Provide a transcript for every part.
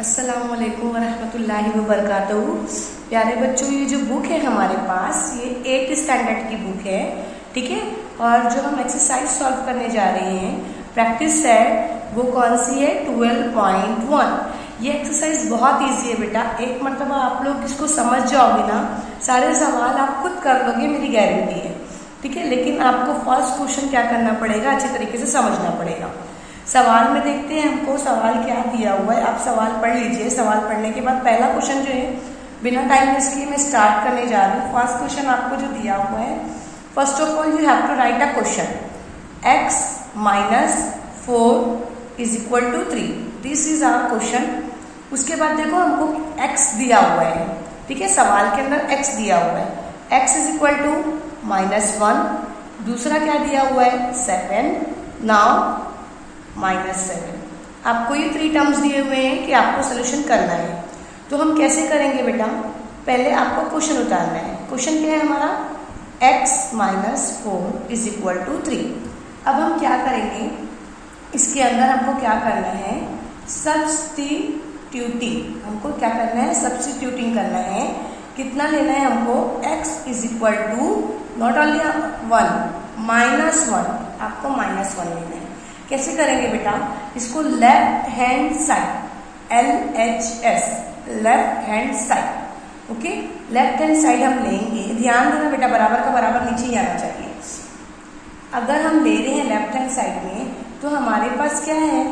अस्सलाम वालेकुम वरहमतुल्लाहि प्यारे बच्चों, ये जो बुक है हमारे पास, ये एट स्टैंडर्ड की बुक है, ठीक है? और जो हम एक्सरसाइज सॉल्व करने जा रहे हैं प्रैक्टिस सेट वो कौन सी है? ट्वेल्व पॉइंट वन ये एक्सरसाइज बहुत इजी है बेटा। एक मरतबा आप लोग इसको समझ जाओगे ना, सारे सवाल आप खुद कर लोगे, मेरी गारंटी है। ठीक है? लेकिन आपको फ़र्स्ट क्वेश्चन क्या करना पड़ेगा? अच्छे तरीके से समझना पड़ेगा। सवाल में देखते हैं हमको, सवाल क्या दिया हुआ है। आप सवाल पढ़ लीजिए। सवाल पढ़ने के बाद पहला क्वेश्चन जो है, बिना टाइम वेस्ट किए मैं स्टार्ट करने जा रही हूँ। फ़र्स्ट क्वेश्चन आपको जो दिया हुआ है first of all you have to write a question X minus four is equal to three this is our question उसके बाद देखो हमको एक्स दिया हुआ है। ठीक है? सवाल के अंदर एक्स दिया हुआ है। X is equal to minus one दूसरा क्या दिया हुआ है? सेवन नाउ माइनस सेवन आपको ये थ्री टर्म्स दिए हुए हैं कि आपको सोल्यूशन करना है। तो हम कैसे करेंगे बेटा? पहले आपको क्वेश्चन उतारना है। क्वेश्चन क्या है हमारा? X minus four is equal to three अब हम क्या करेंगे? इसके अंदर हमको क्या करना है? सब्सटीट्यूटिंग हमको क्या करना है? सब्सटीट्यूटिंग करना है। कितना लेना है हमको? X is equal to not only one minus one आपको माइनस वन लेना है। कैसे करेंगे बेटा? इसको left hand side L H S left hand side okay left hand side हम लेंगे, ध्यान देना बेटा, बराबर का बराबर नीचे ही आना चाहिए। अगर हम ले रहे हैं लेफ़्ट हैंड साइड में तो हमारे पास क्या है?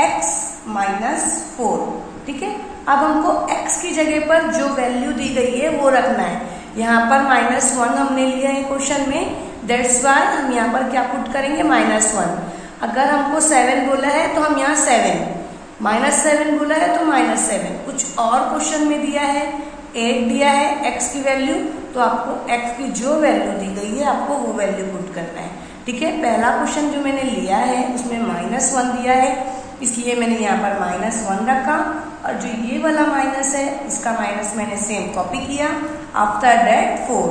X माइनस फोर ठीक है? अब हमको x की जगह पर जो वैल्यू दी गई है, वो रखना है। यहाँ पर माइनस वन हमने लिया है क्वेश्चन में दैट्स वाई हम यहाँ पर क्या पुट करेंगे? माइनस वन अगर हमको सेवन बोला है तो हम यहाँ सेवन माइनस सेवन बोला है तो माइनस सेवन कुछ और क्वेश्चन में दिया है एट दिया है एक्स की वैल्यू तो आपको एक्स की जो वैल्यू दी गई है, आपको वो वैल्यू पुट करना है। ठीक है? पहला क्वेश्चन जो मैंने लिया है, उसमें माइनस वन दिया है, इसलिए मैंने यहाँ पर माइनस वन रखा। और जो ये वाला माइनस है, इसका माइनस मैंने सेम कॉपी किया। आफ्टर डेट फोर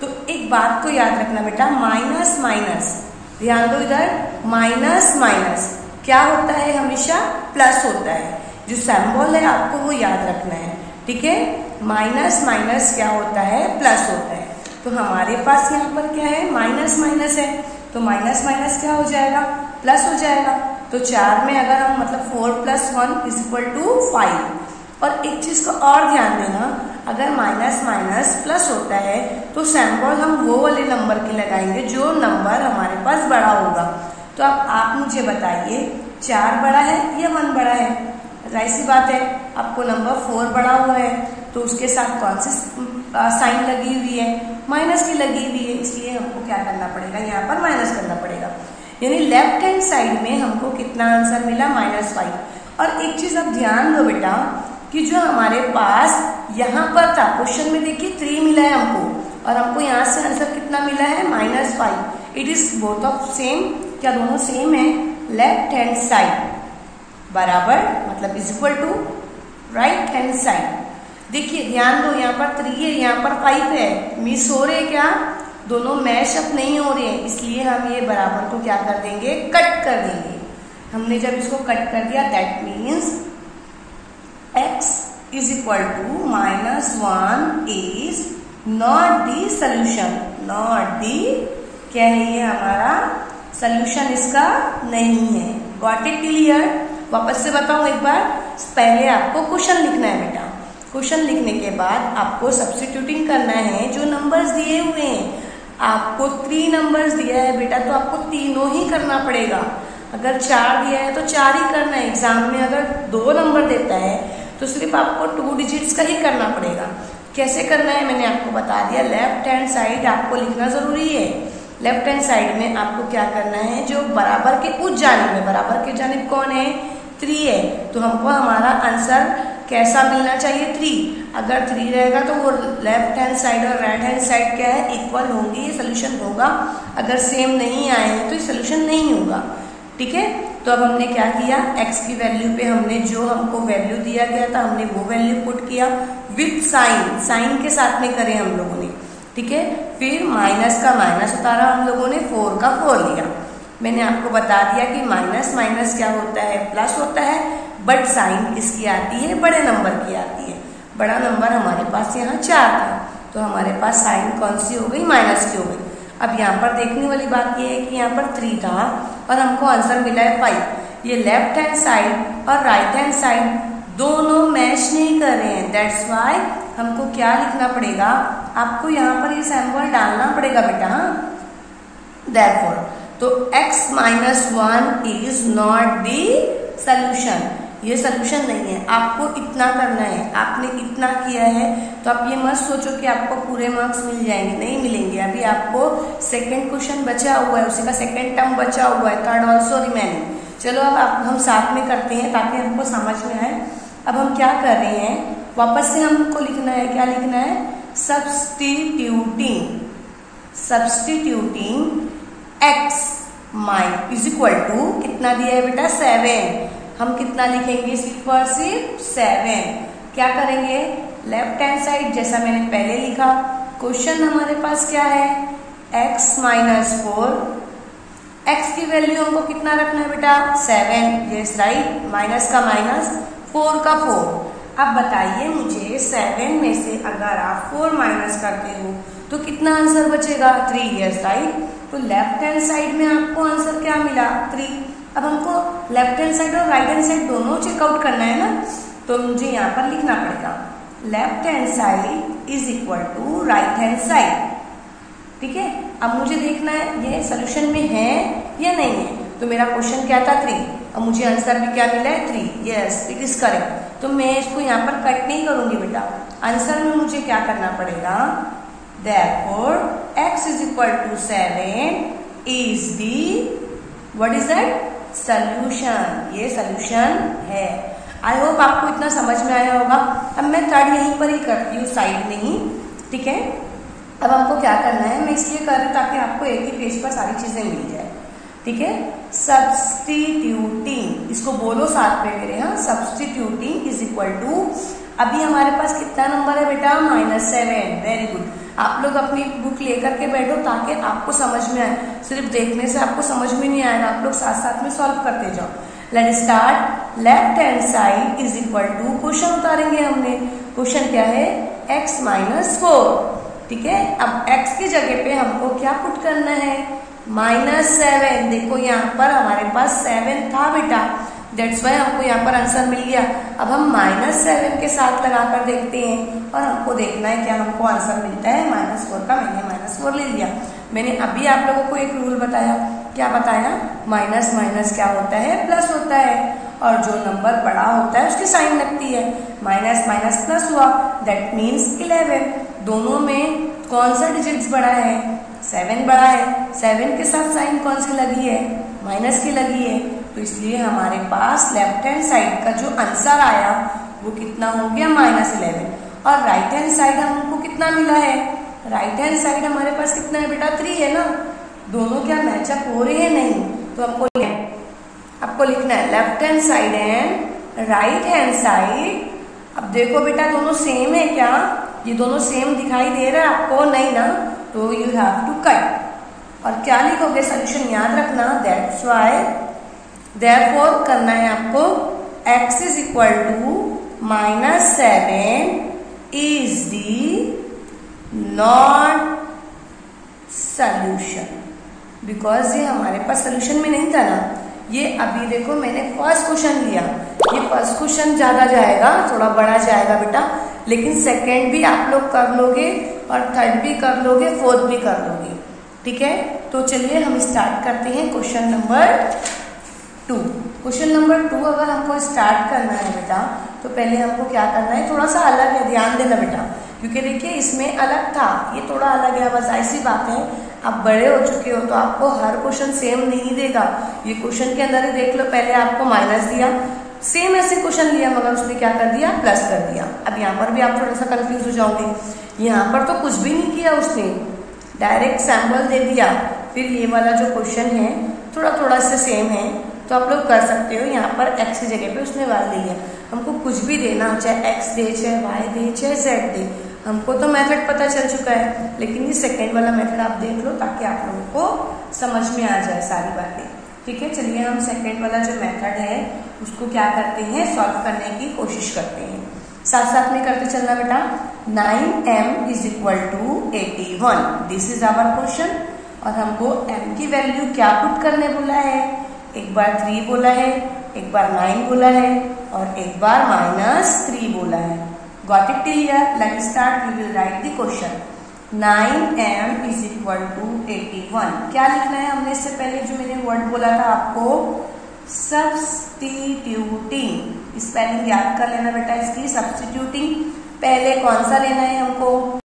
तो एक बात को याद रखना बेटा माइनस माइनस ध्यान दो इधर माइनस माइनस क्या होता है हमेशा? प्लस होता है। जो सैम्बल है, आपको वो याद रखना है। ठीक है? माइनस माइनस क्या होता है? प्लस होता है। तो हमारे पास यहाँ पर क्या है? माइनस माइनस है। तो माइनस माइनस क्या हो जाएगा? प्लस हो जाएगा। तो चार में अगर हम मतलब four plus one is equal to five और एक चीज़ को और ध्यान देना। अगर माइनस माइनस प्लस होता है तो सैंपल हम वो वाले नंबर के लगाएँगे जो नंबर हमारे पास बड़ा होगा। तो अब आप मुझे बताइए, चार बड़ा है या वन बड़ा है? ज़ाहिर सी बात है, आपको नंबर फोर बड़ा हुआ है तो उसके साथ कौन सी साइन लगी हुई है? माइनस की लगी हुई है, इसलिए हमको क्या करना पड़ेगा? यहाँ पर माइनस करना पड़ेगा। यानी लेफ़्ट हैंड साइड में हमको कितना आंसर मिला? माइनस फाइव और एक चीज़ अब ध्यान दो बेटा, कि जो हमारे पास यहाँ पर था। क्वेश्चन में देखिए थ्री मिला है हमको। और हमको यहाँ से आंसर कितना मिला है? Minus five it is both of same क्या दोनों सेम है? लेफ़्ट हैंड साइड बराबर? मतलब is equal to right hand side देखिए, ध्यान दो, यहाँ पर थ्री है, यहाँ पर फाइव है। मिस हो रहे क्या? दोनों मैश अप नहीं हो रहे हैं, इसलिए हम ये बराबर को क्या कर देंगे? कट कर देंगे। हमने जब इसको कट कर दिया that means is equal to minus 1 is not the solution. Not the, क्या है ये हमारा सोल्यूशन इसका नहीं है। गॉट इट क्लियर वापस से बताऊँ एक बार। पहले आपको क्वेश्चन लिखना है बेटा। क्वेश्चन लिखने के बाद आपको सब्सटीट्यूटिंग करना है जो नंबर्स दिए हुए हैं। आपको थ्री नंबर्स दिया है बेटा तो आपको तीनों ही करना पड़ेगा। अगर चार दिया है तो चार ही करना है। एग्ज़ाम में अगर दो नंबर देता है तो सिर्फ़ आपको टू डिजिट्स का ही करना पड़ेगा। कैसे करना है? मैंने आपको बता दिया। लेफ़्ट हैंड साइड आपको लिखना ज़रूरी है। लेफ़्ट हैंड साइड में आपको क्या करना है? जो बराबर के उस जानब में, बराबर के जानब कौन है? थ्री है। तो हमको हमारा आंसर कैसा मिलना चाहिए? थ्री अगर थ्री रहेगा तो वो लेफ़्ट हैंड साइड और राइट हैंड साइड क्या है? इक्वल होंगी, ये सोल्यूशन होगा। अगर सेम नहीं आए हैं तो ये सोल्यूशन नहीं होगा। ठीक है? तो अब हमने क्या किया? X की वैल्यू पे हमने जो हमको वैल्यू दिया गया था, हमने वो वैल्यू पुट किया विथ साइन साइन के साथ में करें हम लोगों ने। ठीक है? फिर माइनस का माइनस उतारा हम लोगों ने फोर का फोर लिया। मैंने आपको बता दिया कि माइनस माइनस क्या होता है? प्लस होता है बट साइन किसकी आती है? बड़े नंबर की आती है। बड़ा नंबर हमारे पास यहाँ चार था। तो हमारे पास साइन कौन सी हो गई? माइनस की हो गई। अब यहाँ पर देखने वाली बात यह है कि यहाँ पर थ्री था। और हमको आंसर मिला है फाइव ये लेफ़्ट हैंड साइड और राइट हैंड साइड दोनों मैच नहीं कर रहे हैं. दैट्स वाई हमको क्या लिखना पड़ेगा? आपको यहाँ पर ये सैंपल डालना पड़ेगा बेटा हाँ? देयरफॉर तो x minus one is not the solution ये सल्यूशन नहीं है. आपको इतना करना है. आपने इतना किया है तो आप ये मत सोचो कि आपको पूरे मार्क्स मिल जाएँगे. नहीं मिलेंगे. अभी आपको सेकंड क्वेश्चन बचा हुआ है, उसी का सेकंड टर्म बचा हुआ है थर्ड ऑल्सो रिमेनिंग चलो अब आप, हम साथ में करते हैं ताकि हमको समझ में आए। अब हम क्या कर रहे हैं? वापस से हमको लिखना है, क्या लिखना है? Substituting substituting X my is equal to कितना दिया है बेटा? सेवन हम कितना लिखेंगे? सिर्फ़ और सिर्फ़ सेवन क्या करेंगे? लेफ़्ट हैंड साइड जैसा मैंने पहले लिखा। क्वेश्चन हमारे पास क्या है? X माइनस फोर एक्स की वैल्यू हमको कितना रखना है बेटा? सेवन यस राइट माइनस का माइनस फोर का फोर अब बताइए मुझे सेवन में से अगर आप फोर माइनस करते हो तो कितना आंसर बचेगा? थ्री यस राइट तो लेफ़्ट हैंड साइड में आपको आंसर क्या मिला? थ्री अब हमको लेफ़्ट हैंड साइड और राइट हैंड साइड दोनों चेकआउट करना है ना? तो मुझे यहाँ पर लिखना पड़ेगा। Left hand side is equal to right hand side ठीक है? अब मुझे देखना है, ये सोल्यूशन में है या नहीं है? तो मेरा क्वेश्चन क्या था? थ्री अब मुझे आंसर भी क्या मिला है? Three yes it is correct तो मैं इसको यहाँ पर कट नहीं करूँगी बेटा। आंसर में मुझे क्या करना पड़ेगा? Therefore, x is equal to 7 is the, what is that? Solution. ये solution है। आई होप आपको इतना समझ में आया होगा। अब मैं थर्ड यहीं पर ही करती हूँ साइड में ही। ठीक है? अब हमको क्या करना है? मैं इसलिए कर रही हूँ ताकि आपको एक ही पेज पर सारी चीज़ें मिल जाए। ठीक है? सब्सटीट्यूटिंग इसको बोलो साथ में मेरे यहाँ सब्सटीट्यूटिंग इज़ इक्वल टू अभी हमारे पास कितना नंबर है बेटा? माइनस सेवन वेरी गुड आप लोग अपनी बुक लेकर के बैठो ताकि आपको समझ में आए। सिर्फ़ देखने से आपको समझ में नहीं आएगा। आप लोग साथ साथ में सॉल्व करते जाओ। Let start left hand side is equal to question उतारेंगे हमने। क्वेश्चन क्या है? एक्स माइनस फोर ठीक है? अब x की जगह पे हमको क्या पुट करना है? माइनस सेवन देखो यहाँ पर हमारे पास सेवन था बेटा। डेट्स वाई हमको यहाँ पर आंसर मिल गया। अब हम माइनस सेवन के साथ लगाकर देखते हैं और हमको देखना है क्या हमको आंसर मिलता है। माइनस फोर का मैंने माइनस फोर ले लिया। मैंने अभी आप लोगों को एक रूल बताया। क्या बताया? माइनस माइनस क्या होता है? प्लस होता है। और जो नंबर बड़ा होता है, उसकी साइन लगती है। माइनस माइनस प्लस हुआ। दैट मीन्स इलेवन दोनों में कौन सा डिजिट्स बड़ा है? सेवन बड़ा है. सेवन के साथ साइन कौन सी लगी है? माइनस की लगी है. तो इसलिए हमारे पास लेफ़्ट हैंड साइड का जो आंसर आया, वो कितना हो गया? माइनस इलेवन और राइट हैंड साइड हमको कितना मिला है? राइट हैंड साइड हमारे पास कितना है बेटा? थ्री है ना? दोनों क्या मैचअप हो रहे हैं? नहीं. तो हमको आपको लिखना है left hand side and right hand side अब देखो बेटा, दोनों सेम है क्या? ये दोनों सेम दिखाई दे रहा है, आपको नहीं ना? तो यू हैव टू कट और क्या लिखोगे? सोल्यूशन याद रखना. दैट्स वाई देयरफॉर करना है आपको, x is equal to minus seven is the not solution because ये हमारे पास सोल्यूशन में नहीं था ना। ये अभी देखो मैंने फ़र्स्ट क्वेश्चन लिया। ये फ़र्स्ट क्वेश्चन ज़्यादा जाएगा, थोड़ा बड़ा जाएगा बेटा। लेकिन सेकेंड भी आप लोग कर लोगे और थर्ड भी कर लोगे फोर्थ भी कर लोगे। ठीक है? तो चलिए हम स्टार्ट करते हैं question number two question number two अगर हमको स्टार्ट करना है बेटा तो पहले हमको क्या करना है? थोड़ा सा अलग है, ध्यान देना बेटा। क्योंकि देखिए, इसमें अलग था, ये थोड़ा अलग है, बस ऐसी बात है। आप बड़े हो चुके हो तो आपको हर क्वेश्चन सेम नहीं देगा। ये क्वेश्चन के अंदर ही देख लो, पहले आपको माइनस दिया। सेम ऐसे क्वेश्चन लिया, मगर उसने क्या कर दिया? प्लस कर दिया। अब यहाँ पर भी आप थोड़ा सा कंफ्यूज हो जाओगे। यहाँ पर तो कुछ भी नहीं किया उसने। डायरेक्ट सैंपल दे दिया। फिर ये वाला जो क्वेश्चन है थोड़ा थोड़ा से सेम है। तो आप लोग कर सकते हो। यहाँ पर एक्स की जगह पे उसने वाई ले लिया हमको कुछ भी देना चाहे एक्स दे, चाहे वाई दे, चाहे जेड दे, हमको तो मेथड पता चल चुका है। लेकिन ये सेकेंड वाला मेथड आप देख लो ताकि आप लोगों को समझ में आ जाए सारी बातें। ठीक है, चलिए हम सेकेंड वाला जो मेथड है, उसको क्या करते हैं सॉल्व करने की कोशिश करते हैं। साथ साथ में करते चलना बेटा। Nine M is equal to eighty one this is our question और हमको m की वैल्यू क्या पुट करने बोला है? एक बार थ्री बोला है, एक बार नाइन बोला है, और एक बार माइनस थ्री बोला है। Got it clear let start we will write the question क्या लिखना है हमने इससे पहले जो मैंने वर्ड बोला था आपको? सब्सटीट्यूटिंग स्पेलिंग याद कर लेना बेटा, इसकी सब्सटीट्यूटिंग पहले कौन सा लेना है हमको?